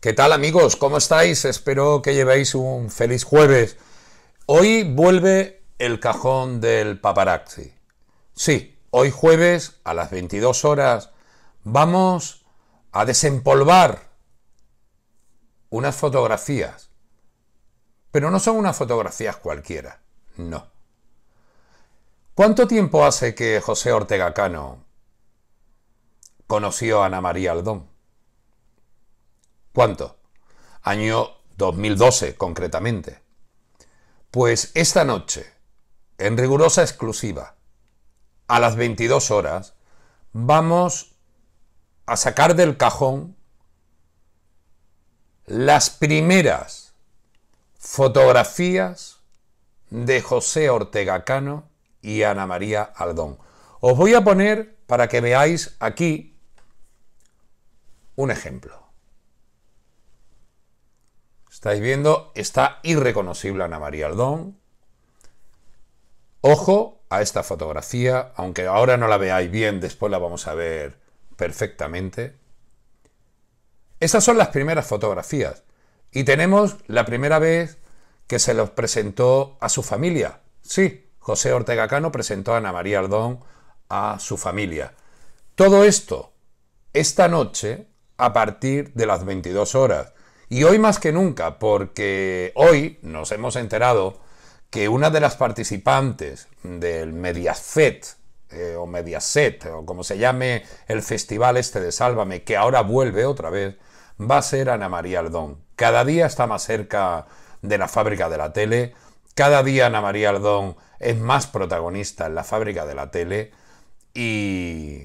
¿Qué tal amigos? ¿Cómo estáis? Espero que llevéis un feliz jueves. Hoy vuelve el cajón del paparazzi. Sí, hoy jueves a las 22 horas vamos a desempolvar unas fotografías. Pero no son unas fotografías cualquiera, no. ¿Cuánto tiempo hace que José Ortega Cano conoció a Ana María Aldón? ¿Cuánto? Año 2012, concretamente. Pues esta noche, en rigurosa exclusiva, a las 22 horas, vamos a sacar del cajón las primeras fotografías de José Ortega Cano y Ana María Aldón. Os voy a poner para que veáis aquí un ejemplo. Estáis viendo, está irreconocible Ana María Aldón. Ojo a esta fotografía, aunque ahora no la veáis bien, después la vamos a ver perfectamente. Estas son las primeras fotografías. Y tenemos la primera vez que se los presentó a su familia. Sí, José Ortega Cano presentó a Ana María Aldón a su familia. Todo esto esta noche a partir de las 22 horas. Y hoy más que nunca, porque hoy nos hemos enterado que una de las participantes del Mediaset, eh, o Mediaset, o como se llame el festival este de Sálvame, que ahora vuelve otra vez, va a ser Ana María Aldón. Cada día está más cerca de la fábrica de la tele, cada día Ana María Aldón es más protagonista en la fábrica de la tele y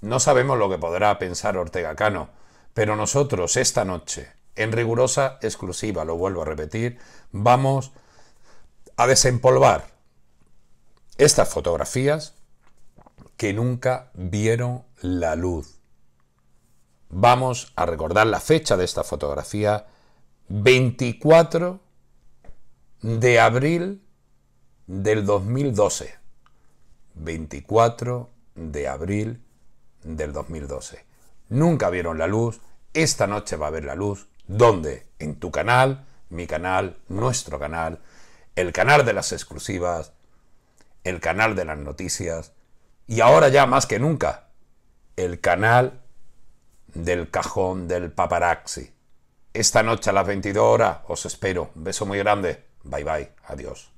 no sabemos lo que podrá pensar Ortega Cano, pero nosotros esta noche, en rigurosa exclusiva, lo vuelvo a repetir, vamos a desempolvar estas fotografías que nunca vieron la luz. Vamos a recordar la fecha de esta fotografía, 24 de abril del 2012. 24 de abril del 2012. Nunca vieron la luz, esta noche va a ver la luz, ¿Dónde? En tu canal, mi canal, nuestro canal, el canal de las exclusivas, el canal de las noticias y ahora ya más que nunca, el canal del cajón del paparazzi. Esta noche a las 22 horas os espero. Un beso muy grande. Bye bye. Adiós.